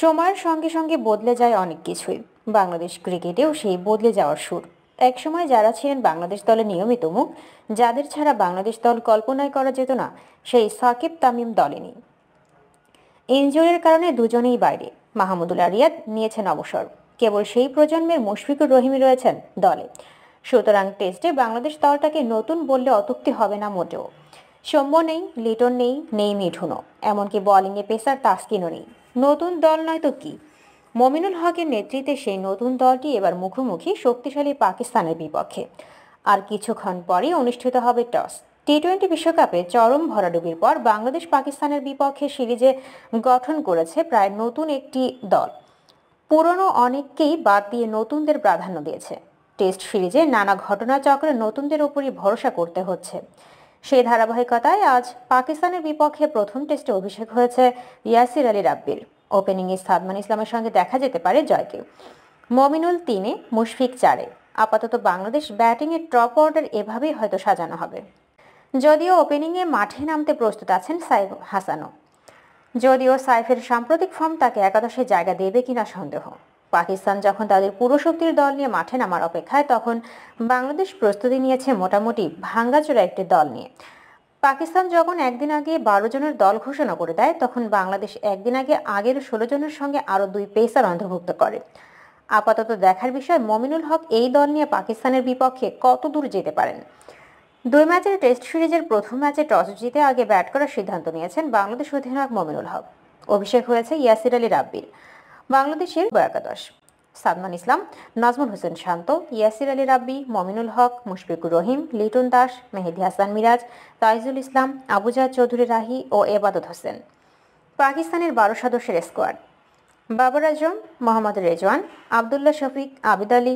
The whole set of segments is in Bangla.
সময়ের সঙ্গে সঙ্গে বদলে যায় অনেক কিছুই। বাংলাদেশ ক্রিকেটেও সেই বদলে যাওয়ার সুর। একসময় যারা ছিলেন বাংলাদেশ দলের নিয়মিত মুখ, যাদের ছাড়া বাংলাদেশ দল কল্পনায় করা যেত না, সেই সাকিব তামিম দলে নেই। ইনজুরির কারণে দুজনেই বাইরে। মাহমুদুল আরিয়াদ নিয়েছেন অবসর। কেবল সেই প্রজন্মের মুশফিকুর রহিমই রয়েছেন দলে। সুতরাং টেস্টে বাংলাদেশ দলটাকে নতুন বললে অতুক্তি হবে না মোটেও। সৌম্য নেই, লিটন নেই নেই মিঠুনও। এমনকি বোলিংয়ে পেসার তাস্কিনও নেই। নতুন দল নয় তো কি? মমিনুল হকের নেতৃত্বে সেই নতুন দলটি এবার মুখোমুখি শক্তিশালী পাকিস্তানের বিপক্ষে। আর কিছুক্ষণ পরেই অনুষ্ঠিত হবে টস। টি টোয়েন্টি বিশ্বকাপে চরম ভরাডুবির পর বাংলাদেশ পাকিস্তানের বিপক্ষে সিরিজে গঠন করেছে প্রায় নতুন একটি দল। পুরনো অনেককেই বাদ দিয়ে নতুনদের প্রাধান্য দিয়েছে। টেস্ট সিরিজে নানা ঘটনাচক্রে নতুনদের উপরই ভরসা করতে হচ্ছে। সেই ধারাবাহিকতায় আজ পাকিস্তানের বিপক্ষে প্রথম টেস্টে অভিষেক হয়েছে ইয়াসির আলী রাব্বির। ওপেনিংয়ে সাদমান ইসলামের সঙ্গে দেখা যেতে পারে জয়কে মমিনুল তিনে, মুশফিক চারে। আপাতত বাংলাদেশ ব্যাটিংয়ের টপ অর্ডার এভাবেই হয়তো সাজানো হবে। যদিও ওপেনিংয়ে মাঠে নামতে প্রস্তুত আছেন সাইফ হাসানও। যদিও সাইফের সাম্প্রতিক ফর্ম তাকে একাদশে জায়গা দেবে কিনা সন্দেহ। পাকিস্তান যখন তাদের পুরো শক্তির দল নিয়ে মাঠে নামার অপেক্ষায়, তখন বাংলাদেশ প্রস্তুতি নিয়েছে মোটামুটি ভাঙ্গাচোরা একটি দল নিয়ে। পাকিস্তান যখন একদিন আগে বারো জনের দল ঘোষণা করে দেয়, তখন বাংলাদেশ একদিন আগে আগের ষোলো জনের সঙ্গে আরও দুই পেসার অন্তর্ভুক্ত করে। আপাতত দেখার বিষয়, মমিনুল হক এই দল নিয়ে পাকিস্তানের বিপক্ষে কত দূর যেতে পারেন? দুই ম্যাচের টেস্ট সিরিজের প্রথম ম্যাচে টস জিতে আগে ব্যাট করার সিদ্ধান্ত নিয়েছেন বাংলাদেশ অধিনায়ক মমিনুল হক। অভিষেক হয়েছে ইয়াসির আলী রাব্বির বাংলাদেশের একাদশ। সাদমান ইসলাম, নাজমুল হোসেন শান্ত, ইয়াসির আলী রাব্বি, মমিনুল হক, মুশফিকুর রহিম, লিটন দাস, মেহেদি হাসান মিরাজ, তাইজুল ইসলাম আবুজাদ চৌধুরী রাহি ও এবাদত হোসেন। পাকিস্তানের বারো সদস্যের স্কোয়াড বাবর আজম, মোহাম্মদ রেজওয়ান, আবদুল্লাহ শফিক, আবিদ আলী,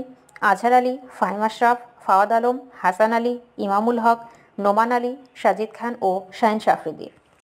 আজহার আলী, ফাহিম আশরাফ, ফাওয়াদ আলম, হাসান আলী, ইমামুল হক, নোমান আলী, সাজিদ খান ও শাহিন শাফরিদি